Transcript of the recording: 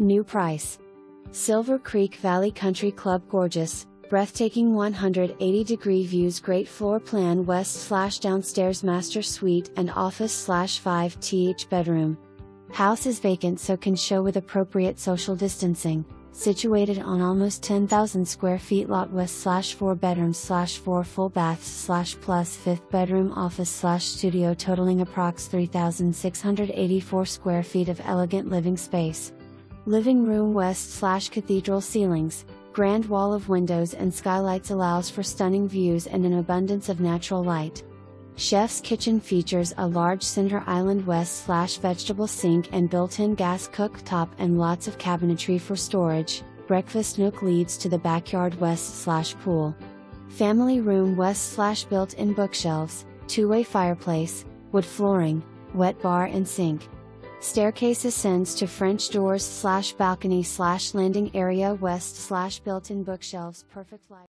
New price. Silver Creek Valley Country Club gorgeous, breathtaking 180 degree views great floor plan west slash downstairs master suite and office slash 5 th bedroom. House is vacant so can show with appropriate social distancing. Situated on almost 10,000 square feet lot west slash 4 bedrooms slash 4 full baths slash plus 5th bedroom office slash studio totaling approx 3,684 square feet of elegant living space. Living room west slash cathedral ceilings, grand wall of windows and skylights allows for stunning views and an abundance of natural light. Chef's Kitchen features a large center island west slash vegetable sink and built-in gas cooktop and lots of cabinetry for storage. Breakfast nook leads to the backyard west slash pool. Family room west slash built-in bookshelves, two-way fireplace, wood flooring, wet bar and sink. Staircase ascends to French doors slash balcony slash landing area west slash built-in bookshelves perfect light.